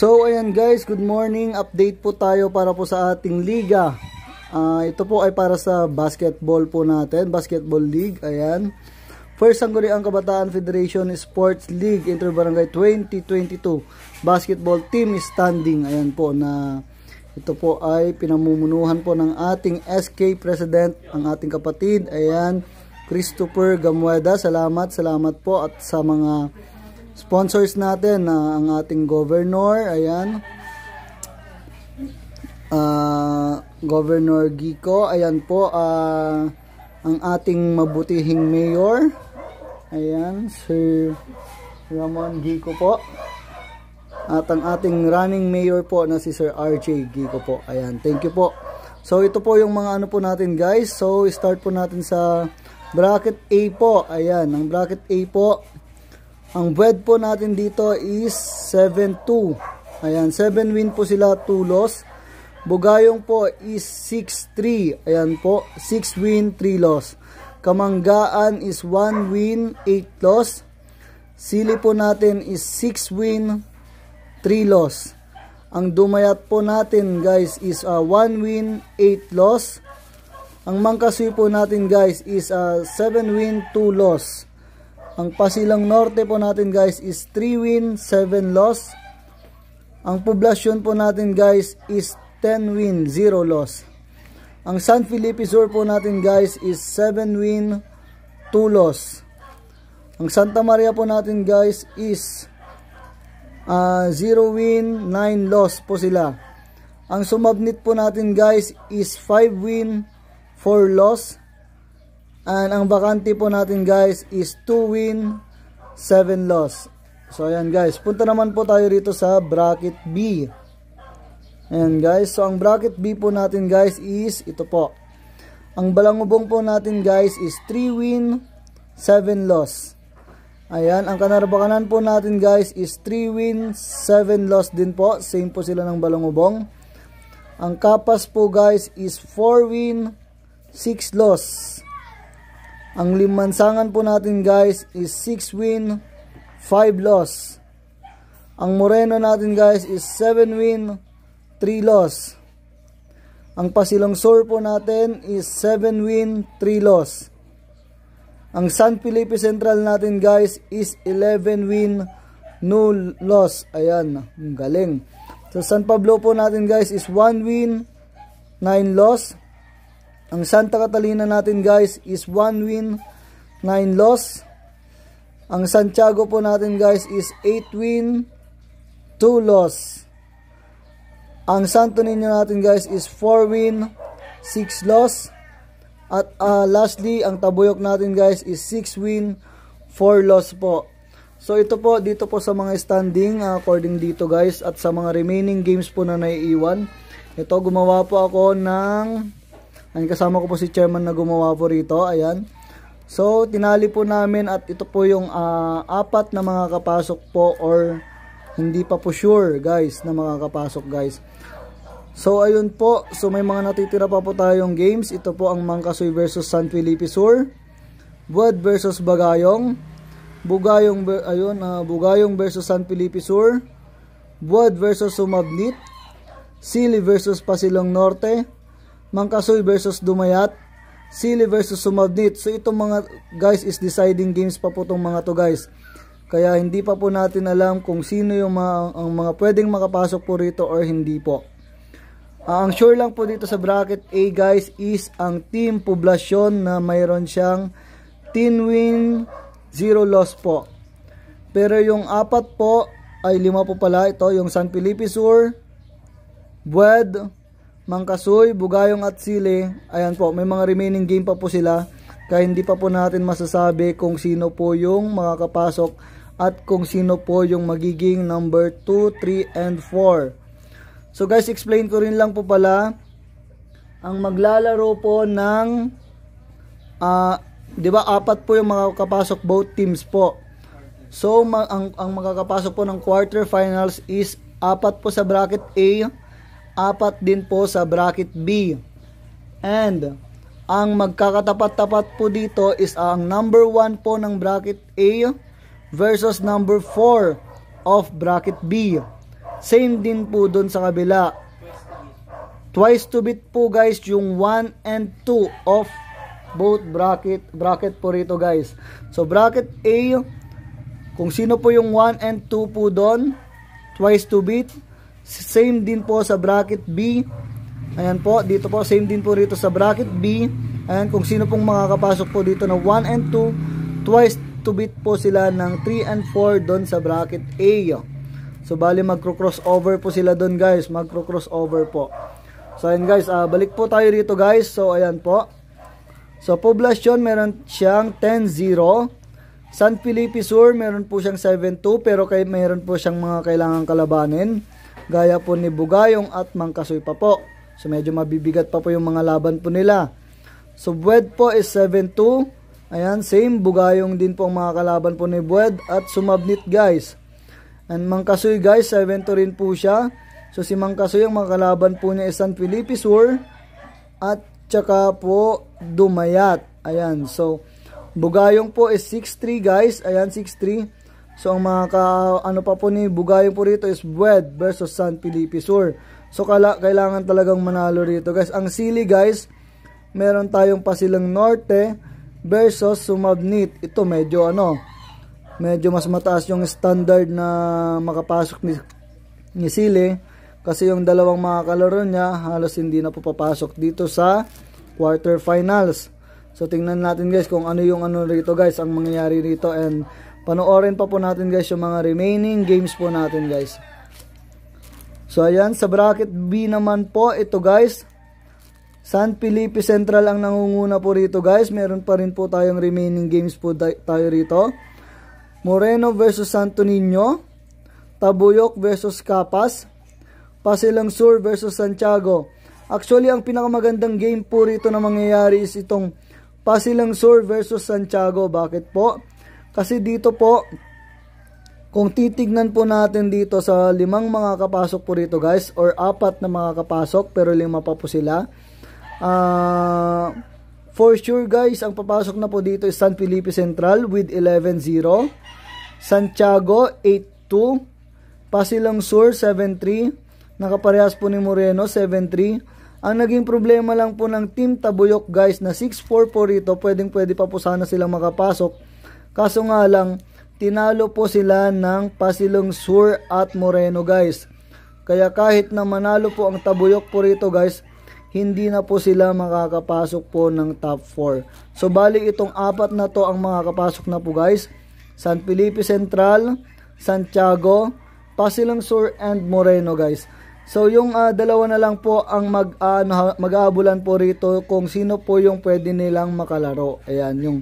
So ayan guys, good morning. Update po tayo para po sa ating liga. Uh, ito po ay para sa basketball po natin, basketball league. Ayan. First Sangguniang Kabataan Federation Sports League Interbarangay 2022 Basketball Team Standing. Ayan po na ito po ay pinamumunuhan po ng ating SK President, ang ating kapatid. Ayan, Christopher Gamueda. Salamat, salamat po at sa mga sponsors natin na uh, ang ating governor, ayan. Uh, Governor Gico, ayan po uh, ang ating mabutihing mayor. Ayan, Sir Ramon Gico po. At ang ating running mayor po na si Sir RJ Gico po. Ayan, thank you po. So ito po yung mga ano po natin guys. So start po natin sa bracket A po. Ayan, ang bracket A po ang bread po natin dito is 7-2. Ayan, 7 win po sila, 2 loss. Bugayong po is 6-3. Ayan po, 6 win, 3 loss. Kamanggaan is 1 win, 8 loss. Sili po natin is 6 win, 3 loss. Ang dumayat po natin guys is uh, 1 win, 8 loss. Ang mangkasuy po natin guys is uh, 7 win, 2 loss. Ang Pasilang Norte po natin guys is 3 win, 7 loss. Ang poblasyon po natin guys is 10 win, 0 loss. Ang San Felipe Sur po natin guys is 7 win, 2 loss. Ang Santa Maria po natin guys is uh, 0 win, 9 loss po sila. Ang sumabnit po natin guys is 5 win, 4 loss. And ang bakante po natin guys is 2 win, 7 loss. So ayan guys, punta naman po tayo rito sa bracket B. Ayan guys, so ang bracket B po natin guys is ito po. Ang balangubong po natin guys is 3 win, 7 loss. Ayan, ang kanarbakanan po natin guys is 3 win, 7 loss din po. Same po sila ng balangubong. Ang kapas po guys is 4 win, 6 loss. Ang limansangan po natin guys is 6 win, 5 loss. Ang Moreno natin guys is 7 win, 3 loss. Ang Pasilong Sur po natin is 7 win, 3 loss. Ang San Felipe Central natin guys is 11 win, no loss. Ayan, galing. Sa San Pablo po natin guys is 1 win, 9 loss. Ang Santa Catalina natin guys is 1 win, 9 loss. Ang Santiago po natin guys is 8 win, 2 loss. Ang Santo Niño natin guys is 4 win, 6 loss. At uh, lastly, ang Tabuyok natin guys is 6 win, 4 loss po. So ito po dito po sa mga standing uh, according dito guys at sa mga remaining games po na naiiwan. Ito gumawa po ako ng ang kasama ko po si chairman na gumawa po rito. Ayan. So, tinali po namin at ito po yung uh, apat na mga kapasok po or hindi pa po sure guys na makakapasok guys. So, ayun po. So, may mga natitira pa po tayong games. Ito po ang Mangkasoy versus San Felipe Sur. Buad versus Bagayong. Bugayong, ayun, uh, Bugayong versus San Felipe Sur. Buad versus Sumabnit. Sili versus Pasilong Norte. Mangkasoy versus Dumayat, Sili versus Sumabnit. So itong mga guys is deciding games pa po itong mga to guys. Kaya hindi pa po natin alam kung sino yung mga, ang mga pwedeng makapasok po rito or hindi po. Uh, ang sure lang po dito sa bracket A guys is ang team poblasyon na mayroon siyang 10 win, 0 loss po. Pero yung apat po ay lima po pala ito, yung San Felipe Sur, Bued, Mangkasoy, Bugayong at Sili. Ayan po, may mga remaining game pa po sila. Kaya hindi pa po natin masasabi kung sino po yung makakapasok at kung sino po yung magiging number 2, 3, and 4. So guys, explain ko rin lang po pala ang maglalaro po ng uh, 'di ba apat po yung makakapasok both teams po. So ang ang makakapasok po ng quarterfinals is apat po sa bracket A apat din po sa bracket B. And ang magkakatapat-tapat po dito is ang number 1 po ng bracket A versus number 4 of bracket B. Same din po doon sa kabila. Twice to beat po guys yung 1 and 2 of both bracket bracket po rito guys. So bracket A kung sino po yung 1 and 2 po doon twice to beat same din po sa bracket B. Ayan po, dito po same din po rito sa bracket B. Ayan kung sino pong makakapasok po dito na 1 and 2 twice to beat po sila ng 3 and 4 doon sa bracket A. So bali magcro-crossover po sila doon guys, magcro-crossover po. So ayan guys, uh, balik po tayo rito guys. So ayan po. So poblasyon meron siyang 10-0. San Felipe Sur meron po siyang 7-2 pero kay meron po siyang mga kailangang kalabanin. Gaya po ni Bugayong at Mangkasoy pa po. So medyo mabibigat pa po yung mga laban po nila. So Buwed po is 7-2. Ayan, same. Bugayong din po ang mga kalaban po ni Buwed at Sumabnit guys. And Mangkasoy guys, 7-2 rin po siya. So si Mang Kasoy ang makalaban po niya is San Felipe Sur at tsaka po Dumayat. Ayan. So Bugayong po is 6-3 guys. Ayan 6-3. So ang mga ka, ano pa po ni Bugayong po rito is Bued versus San Felipe Sur. So kala, kailangan talagang manalo rito guys. Ang sili guys, meron tayong Pasilang Norte versus Sumabnit. Ito medyo ano, medyo mas mataas yung standard na makapasok ni, ni Sili kasi yung dalawang mga kalaro niya halos hindi na po papasok dito sa quarter finals. So tingnan natin guys kung ano yung ano rito guys ang mangyayari rito and panoorin pa po natin guys yung mga remaining games po natin guys. So ayan sa bracket B naman po ito guys. San Felipe Central ang nangunguna po rito guys. Meron pa rin po tayong remaining games po tayo rito. Moreno versus Santo Niño. Tabuyok versus Capas. Pasilang Sur versus Santiago. Actually, ang pinakamagandang game po rito na mangyayari is itong Pasilang Sur versus Santiago. Bakit po? Kasi dito po, kung titignan po natin dito sa limang mga kapasok po rito guys, or apat na mga kapasok, pero lima pa po sila. Uh, for sure guys, ang papasok na po dito is San Felipe Central with 11-0. Santiago 8-2. Pasilang Sur 7-3. Nakaparehas po ni Moreno, 7-3. Ang naging problema lang po ng Team Tabuyok guys na 6-4 po rito, pwedeng pwede pa po sana silang makapasok. Kaso nga lang, tinalo po sila ng Pasilong Sur at Moreno guys. Kaya kahit na manalo po ang Tabuyok po rito guys, hindi na po sila makakapasok po ng top 4. So bali itong apat na to ang makakapasok na po guys. San Felipe Central, Santiago, Pasilong Sur and Moreno guys. So yung uh, dalawa na lang po ang mag uh, mag-aabulan po rito kung sino po yung pwede nilang makalaro. Ayan yung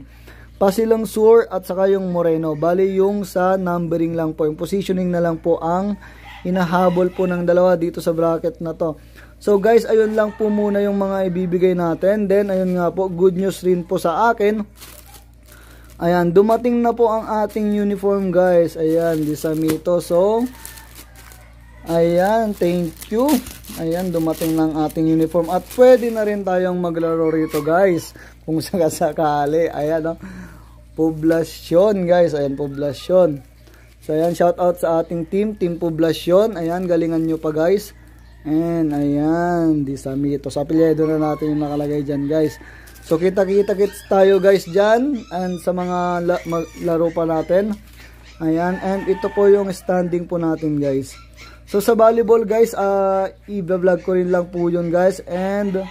Pasilong Sur at saka yung Moreno. Bali yung sa numbering lang po, yung positioning na lang po ang hinahabol po ng dalawa dito sa bracket na to. So guys, ayun lang po muna yung mga ibibigay natin. Then ayun nga po, good news rin po sa akin. Ayan, dumating na po ang ating uniform guys. Ayan, di sa mito. So, Ayan, thank you. Ayan, dumating ng ating uniform. At pwede na rin tayong maglaro rito guys. Kung sakasakali. Ayan, no? Poblasyon guys. Ayan, poblasyon. So ayan, shout out sa ating team. Team Poblasyon. Ayan, galingan nyo pa guys. And ayan, di sa mito. Sa apelyedo na natin yung nakalagay dyan guys. So kita-kita kits tayo guys dyan. And sa mga la laro pa natin. Ayan, and ito po yung standing po natin guys. So sa volleyball guys, uh, i-vlog ko rin lang po yun guys and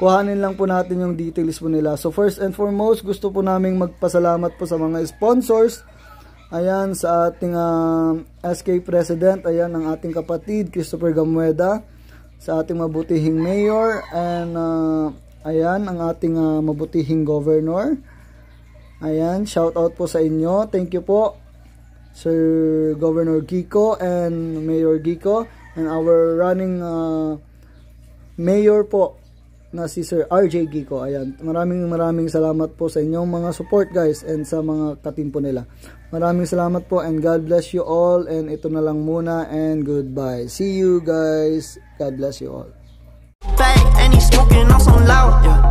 kuhanin lang po natin yung details po nila. So first and foremost, gusto po naming magpasalamat po sa mga sponsors. Ayan sa ating uh, ah, SK President, ayan ang ating kapatid Christopher Gamueda, sa ating mabutihing mayor and uh, ayan ang ating uh, mabutihing governor. Ayan, shout out po sa inyo. Thank you po. Sir Governor Gico and Mayor Gico and our running uh, mayor po na si Sir RJ Gico. Ayan, maraming maraming salamat po sa inyong mga support guys and sa mga katimpo nila. Maraming salamat po and God bless you all and ito na lang muna and goodbye. See you guys. God bless you all. and he's smoking on some loud